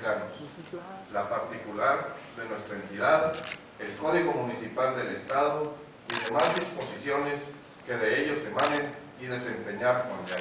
mexicanos, la particular de nuestra entidad, el Código Municipal del Estado y demás disposiciones que de ellos emanen y desempeñar con.